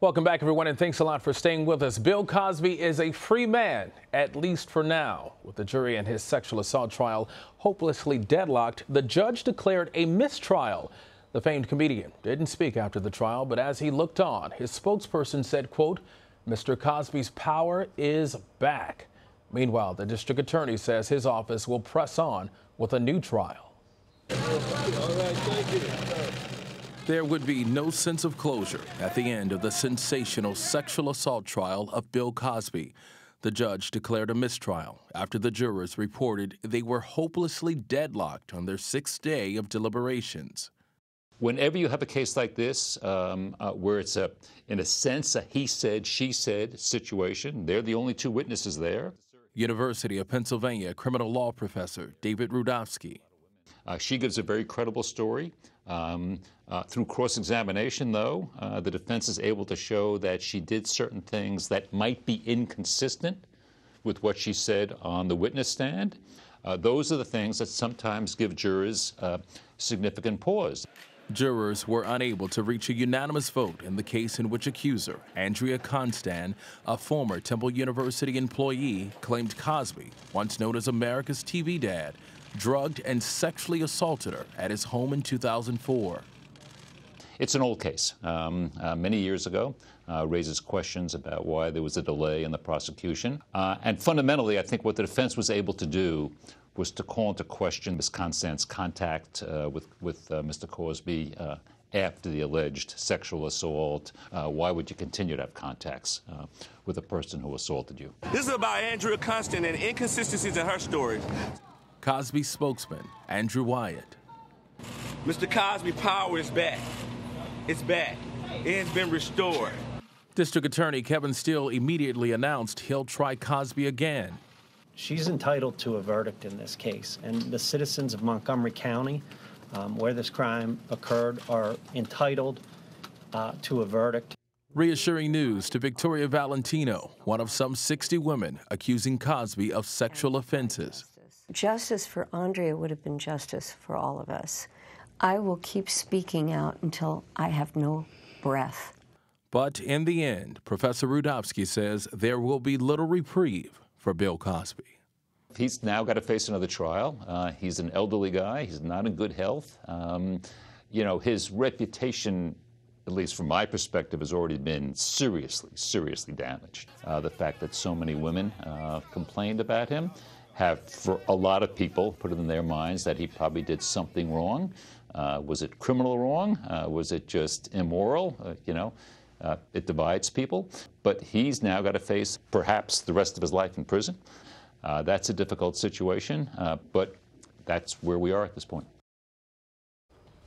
Welcome back, everyone, and thanks a lot for staying with us. Bill Cosby is a free man, at least for now. With the jury in his sexual assault trial hopelessly deadlocked, the judge declared a mistrial. The famed comedian didn't speak after the trial, but as he looked on, his spokesperson said, quote, Mr. Cosby's power is back. Meanwhile, the district attorney says his office will press on with a new trial. All right, thank you. There would be no sense of closure at the end of the sensational sexual assault trial of Bill Cosby. The judge declared a mistrial after the jurors reported they were hopelessly deadlocked on their sixth day of deliberations. Whenever you have a case like this, um, uh, where it's a, in a sense, a he said, she said situation, they're the only two witnesses there. University of Pennsylvania criminal law professor David Rudovsky. Uh, she gives a very credible story. Um, uh, through cross examination, though, uh, the defense is able to show that she did certain things that might be inconsistent with what she said on the witness stand. Uh, those are the things that sometimes give jurors uh, significant pause. Jurors were unable to reach a unanimous vote in the case in which accuser Andrea Constand, a former Temple University employee, claimed Cosby, once known as America's TV dad, drugged and sexually assaulted her at his home in 2004. It's an old case, um, uh, many years ago. Uh, raises questions about why there was a delay in the prosecution. Uh, and fundamentally, I think what the defense was able to do was to call into question Ms. Constand's contact uh, with, with uh, Mr. Cosby uh, after the alleged sexual assault. why would you continue to have contacts with a person who assaulted you? This is about Andrea Constand and inconsistencies in her story. Cosby spokesman Andrew Wyatt. Mr. Cosby power is back. It's back. It has been restored. District Attorney Kevin Steele immediately announced he'll try Cosby again. She's entitled to a verdict in this case, and the citizens of Montgomery County, um, where this crime occurred, are entitled uh, to a verdict. Reassuring news to Victoria Valentino, one of some 60 women accusing Cosby of sexual offenses. Justice for Andrea would have been justice for all of us. I will keep speaking out until I have no breath. But in the end, Professor Rudovsky says there will be little reprieve for Bill Cosby. He's now got to face another trial. Uh, he's an elderly guy. He's not in good health. Um, you know, his reputation, at least from my perspective, has already been seriously, seriously damaged. Uh, the fact that so many women uh, complained about him have, for a lot of people, put it in their minds that he probably did something wrong. Uh, was it criminal wrong? Uh, was it just immoral? Uh, you know, uh, it divides people. But he's now got to face perhaps the rest of his life in prison. Uh, that's a difficult situation, uh, but that's where we are at this point.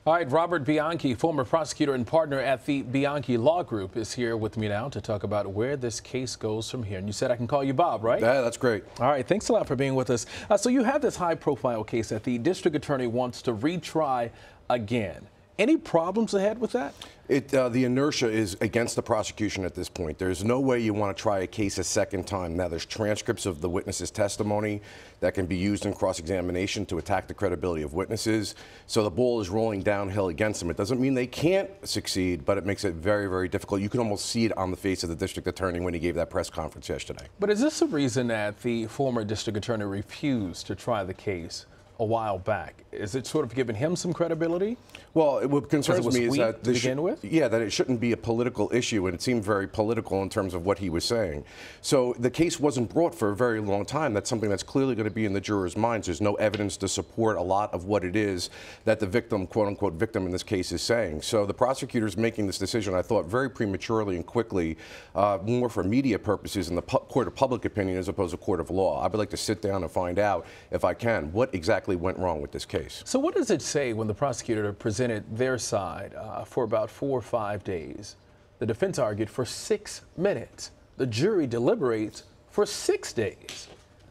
All right, Robert Bianchi, former prosecutor and partner at the Bianchi Law Group, is here with me now to talk about where this case goes from here. And you said I can call you Bob, right? Yeah, that's great. All right, thanks a lot for being with us. Uh, so you have this high-profile case that the district attorney wants to retry again. Any problems ahead with that? It, uh, the inertia is against the prosecution at this point. There's no way you want to try a case a second time. Now, there's transcripts of the witness's testimony that can be used in cross-examination to attack the credibility of witnesses. So the ball is rolling downhill against them. It doesn't mean they can't succeed, but it makes it very, very difficult. You can almost see it on the face of the district attorney when he gave that press conference yesterday. But is this the reason that the former district attorney refused to try the case? A while back. Is it sort of giving him some credibility? Well, what concerns me is that to begin with? yeah, that it shouldn't be a political issue, and it seemed very political in terms of what he was saying. So the case wasn't brought for a very long time. That's something that's clearly going to be in the jurors' minds. There's no evidence to support a lot of what it is that the victim, quote unquote, victim in this case is saying. So the prosecutor's making this decision, I thought, very prematurely and quickly, uh, more for media purposes in the court of public opinion as opposed to court of law. I would like to sit down and find out, if I can, what exactly exactly went wrong with this case. So, what does it say when the prosecutor presented their side uh, for about four or five days? The defense argued for six minutes. The jury deliberates for six days.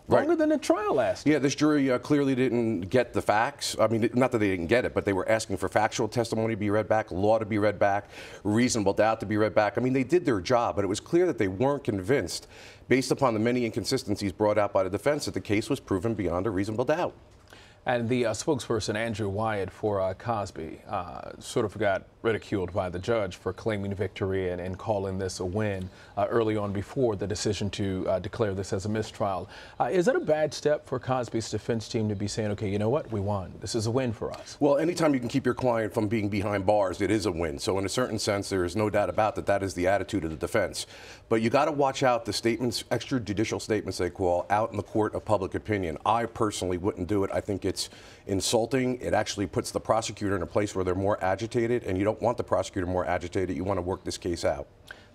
Longer right. than the trial lasted. Yeah, this jury uh, clearly didn't get the facts. I mean, not that they didn't get it, but they were asking for factual testimony to be read back, law to be read back, reasonable doubt to be read back. I mean, they did their job, but it was clear that they weren't convinced, based upon the many inconsistencies brought out by the defense, that the case was proven beyond a reasonable doubt. And the uh, spokesperson, Andrew Wyatt, for uh, Cosby, uh, sort of got ridiculed by the judge for claiming victory and, and calling this a win uh, early on before the decision to uh, declare this as a mistrial. Uh, is that a bad step for Cosby's defense team to be saying, okay, you know what, we won. This is a win for us? Well, anytime you can keep your client from being behind bars, it is a win. So, in a certain sense, there is no doubt about that. That is the attitude of the defense. But you got to watch out the statements, extrajudicial statements they call, out in the court of public opinion. I personally wouldn't do it. I think it's insulting. It actually puts the prosecutor in a place where they're more agitated, and you don't want the prosecutor more agitated. You want to work this case out.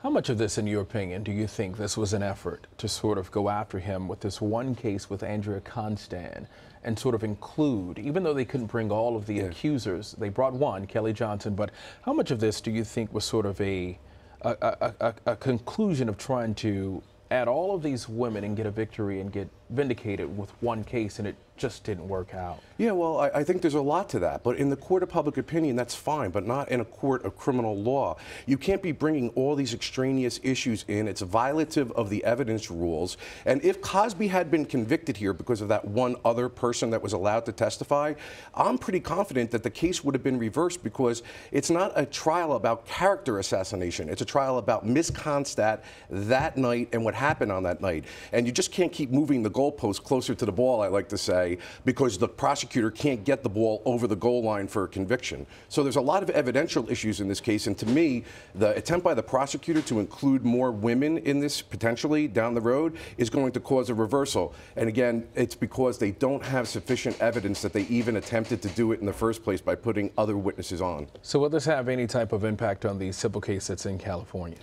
How much of this, in your opinion, do you think this was an effort to sort of go after him with this one case with Andrea Constand and sort of include, even though they couldn't bring all of the yeah. accusers, they brought one, Kelly Johnson, but how much of this do you think was sort of a, a, a, a, a conclusion of trying to add all of these women and get a victory and get vindicated with one case and it just didn't work out. Yeah, well, I, I, think there's a lot to that. But in the court of public opinion, that's fine, but not in a court of criminal law. You can't be bringing all these extraneous issues in. It's violative of the evidence rules. And if Cosby had been convicted here because of that one other person that was allowed to testify, I'm pretty confident that the case would have been reversed because it's not a trial about character assassination. It's a trial about Miss Constand that night and what happened on that night. And you just can't keep moving the goalpost closer to the ball, I like to say, because the prosecutor can't get the ball over the goal line for a conviction. So there's a lot of evidential issues in this case, and to me, the attempt by the prosecutor to include more women in this potentially down the road is going to cause a reversal. And again, it's because they don't have sufficient evidence that they even attempted to do it in the first place by putting other witnesses on. So will this have any type of impact on the civil case that's in California?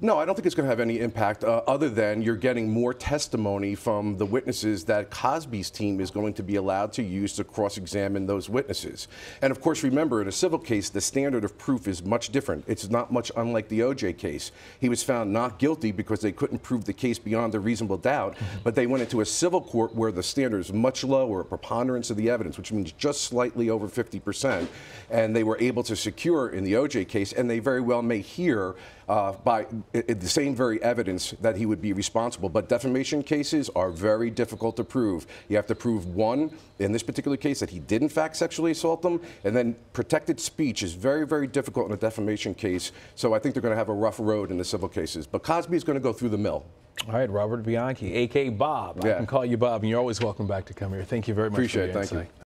No, I don't think it's going to have any impact uh, other than you're getting more testimony from the witnesses that Cosby's team is going to be allowed to use to cross examine those witnesses. And of course, remember, in a civil case, the standard of proof is much different. It's not much unlike the OJ case. He was found not guilty because they couldn't prove the case beyond a reasonable doubt, mm-hmm. but they went into a civil court where the standard is much lower, a preponderance of the evidence, which means just slightly over 50%. And they were able to secure in the OJ case, and they very well may hear uh, by it, the same very evidence that he would be responsible. But defamation cases are very difficult to prove. You have to prove one, in this particular case, that he did in fact sexually assault them, and then protected speech is very, very difficult in a defamation case. So I think they're going to have a rough road in the civil cases. But Cosby is going to go through the mill. All right, Robert Bianchi, a.k.a. Bob. Yeah. I can call you Bob, and you're always welcome back to come here. Thank you very much Appreciate for it. Thank you.